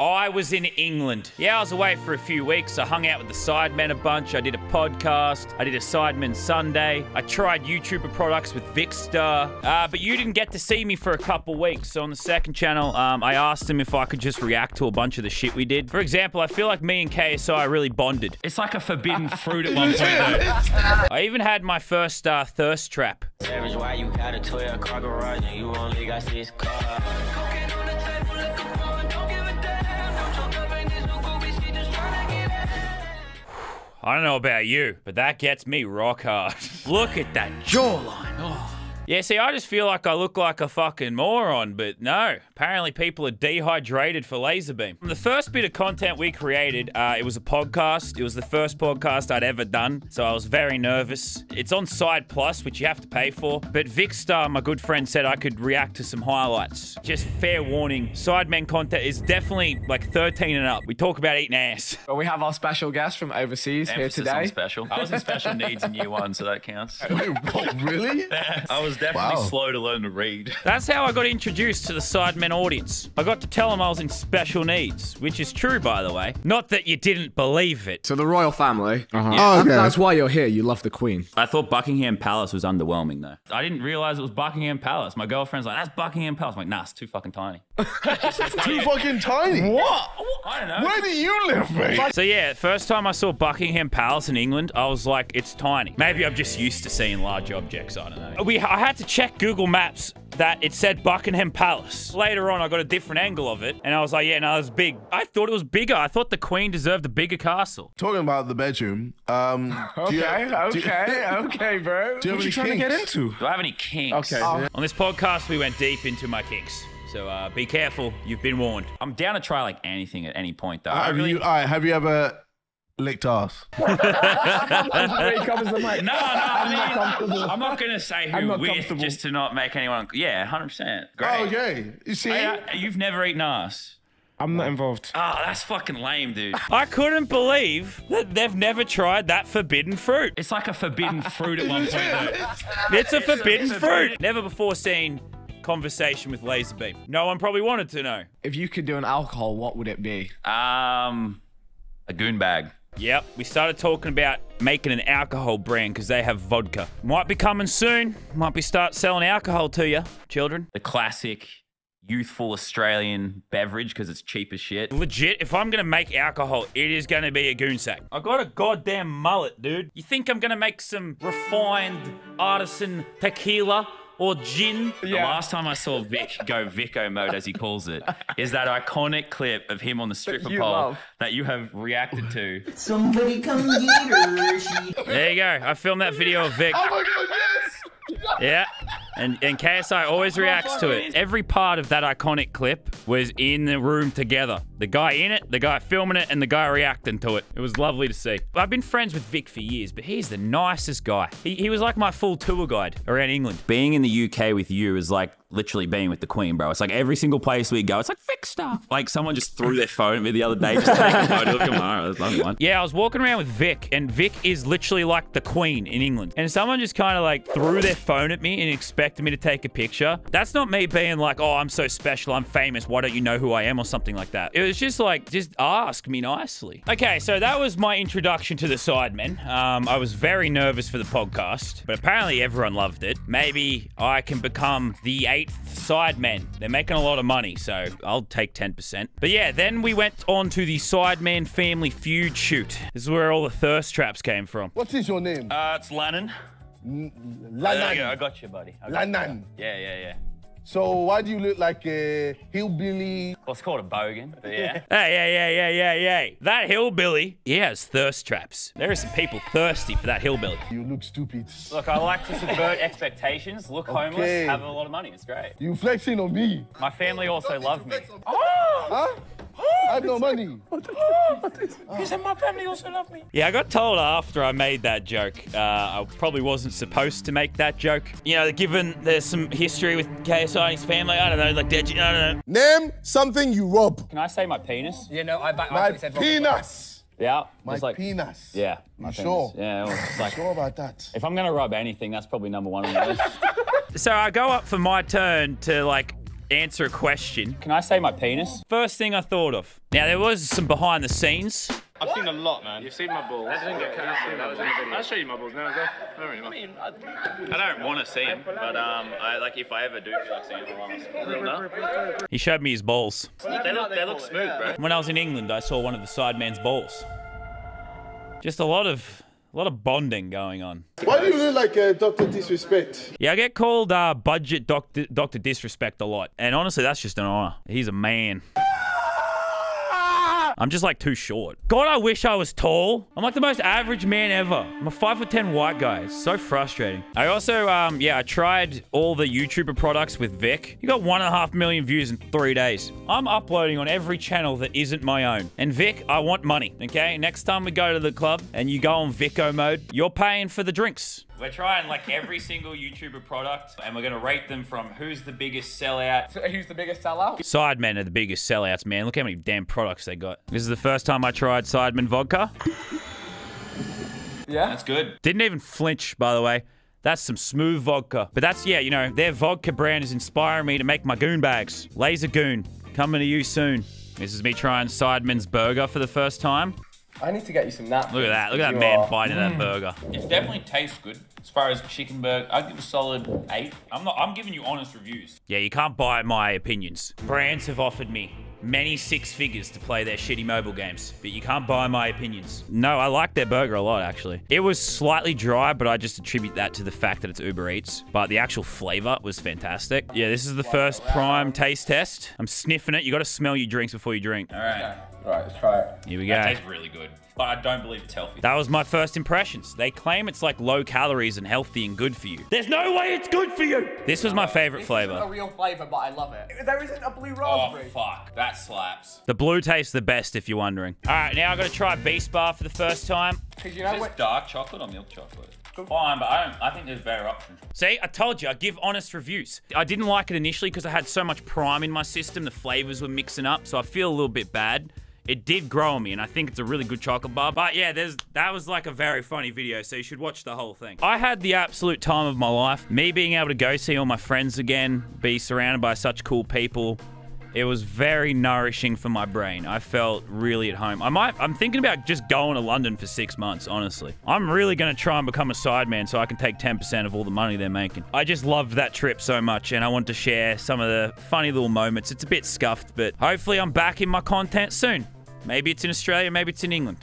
I was in England. Yeah, I was away for a few weeks. I hung out with the Sidemen a bunch. I did a podcast. I did a Sidemen Sunday. I tried YouTuber products with Vikkstar. Uh, but you didn't get to see me for a couple weeks. So on the second channel, um, I asked him if I could just react to a bunch of the shit we did. For example, I feel like me and KSI really bonded. It's like a forbidden fruit at one point, though. I even had my first uh, thirst trap. Savage, why you got a Toyota car garage and you only got six cars? I don't know about you, but that gets me rock hard. Look at that jawline. Oh. Yeah, see, I just feel like I look like a fucking moron, but no. Apparently, people are dehydrated for LazarBeam. The first bit of content we created, uh, it was a podcast. It was the first podcast I'd ever done, so I was very nervous. It's on Side Plus, which you have to pay for, but Vikkstar, my good friend, said I could react to some highlights. Just fair warning, Sidemen content is definitely like 13 and up. We talk about eating ass. But we have our special guest from overseas here Emphasis on today. special. I was in special needs in year one, so that counts. Wait, what, really? I was definitely Wow. slow to learn to read. That's how I got introduced to the Sidemen audience. I got to tell them I was in special needs, which is true, by the way. Not that you didn't believe it. So the royal family. Uh-huh. Oh, okay. That's why you're here. You love the queen. I thought Buckingham Palace was underwhelming, though. I didn't realize it was Buckingham Palace. My girlfriend's like, that's Buckingham Palace. I'm like, nah, it's too fucking tiny. Too fucking tiny. What? I don't know. Where do you live, mate? So yeah, first time I saw Buckingham Palace in England, I was like, it's tiny. Maybe I'm just used to seeing large objects. I don't know. We, I had to check Google Maps that it said Buckingham Palace. Later on, I got a different angle of it, and I was like, yeah, no, it's big. I thought it was bigger. I thought the Queen deserved a bigger castle. Talking about the bedroom. Um, do you- Okay, you- okay, okay, bro. Do you have any kinks? into? Do I have any kinks? Okay. On this podcast, we went deep into my kinks. So uh, be careful. You've been warned. I'm down to try like anything at any point, though. I Have really... you? All right, have you ever licked ass? He covers the mic. No, no, I'm not I comfortable. mean, I'm not gonna say who not with just to not make anyone. Yeah, hundred percent. Great. Oh, okay. You see? Hey, uh, you've never eaten ass. I'm not involved. Oh, that's fucking lame, dude. I couldn't believe that they've never tried that forbidden fruit. It's like a forbidden fruit at one point, though. It's a forbidden fruit. Never before seen conversation with LazarBeam. No one probably wanted to know. If you could do an alcohol, what would it be? Um, a goon bag. Yep, we started talking about making an alcohol brand because they have vodka. Might be coming soon. Might be start selling alcohol to you, children. The classic youthful Australian beverage because it's cheap as shit. Legit, if I'm gonna make alcohol, it is gonna be a goonsack. I got a goddamn mullet, dude. You think I'm gonna make some refined artisan tequila or gin? The last time I saw Vic go Vico mode, as he calls it, is that iconic clip of him on the stripper you pole love. that you have reacted to. Somebody come get her. She There you go. I filmed that video of Vic. Oh my god, yes! Yeah. And, and KSI always reacts to it. Every part of that iconic clip was in the room together. The guy in it, the guy filming it, and the guy reacting to it. It was lovely to see. I've been friends with Vic for years, but he's the nicest guy. He, he was like my full tour guide around England. Being in the UK with you is like literally being with the Queen, bro. It's like every single place we go, it's like Vic stuff. Like someone just threw their phone at me the other day, just taking a photo of him. All right, that's another one. Yeah, I was walking around with Vic, and Vic is literally like the queen in England. And someone just kind of like threw their phone at me and expected me to take a picture. That's not me being like, oh, I'm so special, I'm famous, why don't you know who I am, or something like that. It was just like, just ask me nicely. Okay, so that was my introduction to the Sidemen. Um, I was very nervous for the podcast, but apparently everyone loved it. Maybe I can become the eighth Sidemen. They're making a lot of money, so I'll take 10%. But yeah, then we went on to the Sidemen family feud shoot. This is where all the thirst traps came from. What is your name? Uh, it's Lannan. Lannan. got you, buddy. I got Lannan. Yeah, yeah, yeah. So why do you look like a hillbilly? Well, it's called a bogan, but yeah. Hey, yeah, yeah, yeah, yeah, yeah. That hillbilly, he has thirst traps. There are some people thirsty for that hillbilly. You look stupid. Look, I like to subvert expectations, look Okay. homeless, have a lot of money. It's great. You flexing on me. My family also love me. Huh? I have no money. He said my family also love me. Yeah, I got told after I made that joke, uh, I probably wasn't supposed to make that joke. You know, given there's some history with KSI and his family, I don't know, like, did you, I don't know. Name something you rob. Can I say my penis? Yeah, no, I back. My I said wrong. penis. Yeah. My like, penis. yeah. my You penis. sure? Yeah. well, like, Sure about that? if I'm gonna rub anything, that's probably number one on the list. So I go up for my turn to like answer a question. Can I say my penis? First thing I thought of. Now, there was some behind the scenes. I've seen a lot, man. You've seen my balls. I didn't get I'll show you my balls now. Is that? I don't really I mean, I, I don't want to see them, but um, I like if I ever do feel like seeing them, I'll He showed me his balls. They look, they look smooth, bro. When I was in England, I saw one of the sideman's balls. Just a lot of, a lot of bonding going on. Why do you look like uh, Dr. Disrespect? Yeah, I get called uh, budget doctor, doctor disrespect a lot, and honestly, that's just an honor. He's a man. I'm just like too short. God, I wish I was tall. I'm like the most average man ever. I'm a five foot ten white guy. It's so frustrating. I also, um, yeah, I tried all the YouTuber products with Vic. He got one and a half million views in three days. I'm uploading on every channel that isn't my own. And Vic, I want money. Okay, next time we go to the club and you go on Vico mode, you're paying for the drinks. We're trying like every single YouTuber product, and we're gonna rate them from who's the biggest sellout. Who's the biggest sellout? Sidemen are the biggest sellouts, man. Look how many damn products they got. This is the first time I tried Sidemen vodka. Yeah. That's good. Didn't even flinch, by the way. That's some smooth vodka. But that's, yeah, you know, their vodka brand is inspiring me to make my goon bags. Laser Goon, coming to you soon. This is me trying Sidemen's burger for the first time. I need to get you some napkins. Look at that. Look at that man are- biting that mm. burger. It definitely tastes good. As far as chicken burger, I'd give a solid eight. I'm not. I'm giving you honest reviews. Yeah, you can't buy my opinions. Brands have offered me many six figures to play their shitty mobile games, but you can't buy my opinions. No, I like their burger a lot, actually. It was slightly dry, but I just attribute that to the fact that it's Uber Eats. But the actual flavor was fantastic. Yeah, this is the first prime taste test. I'm sniffing it. You got to smell your drinks before you drink. All right. Right, let's try it. Here we go. That go. tastes really good, but I don't believe it's healthy. That was my first impressions. They claim it's like low calories and healthy and good for you. There's no way it's good for you. This was my favorite flavor. a real flavour, but I love it. There isn't a blue raspberry. Oh fuck, that slaps. The blue tastes the best if you're wondering. All right, now I got to try Beast Bar for the first time. Because you Is know this what? dark chocolate or milk chocolate? Fine, but I don't. I think there's better options. See, I told you, I give honest reviews. I didn't like it initially because I had so much prime in my system. The flavors were mixing up, so I feel a little bit bad. It did grow on me, and I think it's a really good chocolate bar. But yeah, there's that was like a very funny video, so you should watch the whole thing. I had the absolute time of my life. Me being able to go see all my friends again, be surrounded by such cool people. It was very nourishing for my brain. I felt really at home. I might I'm thinking about just going to London for 6 months, honestly. I'm really going to try and become a sideman so I can take 10% of all the money they're making. I just loved that trip so much and I want to share some of the funny little moments. It's a bit scuffed, but hopefully I'm back in my content soon. Maybe it's in Australia, maybe it's in England.